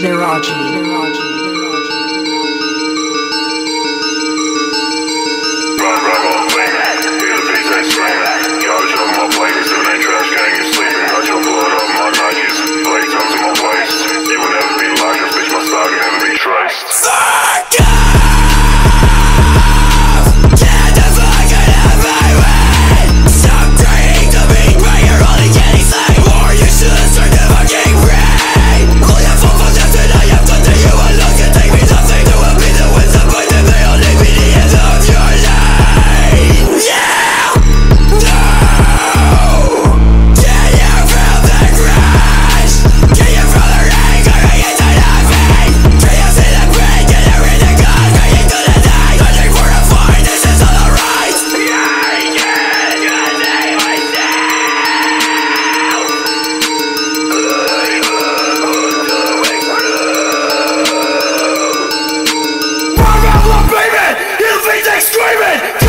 Zeraji. screaming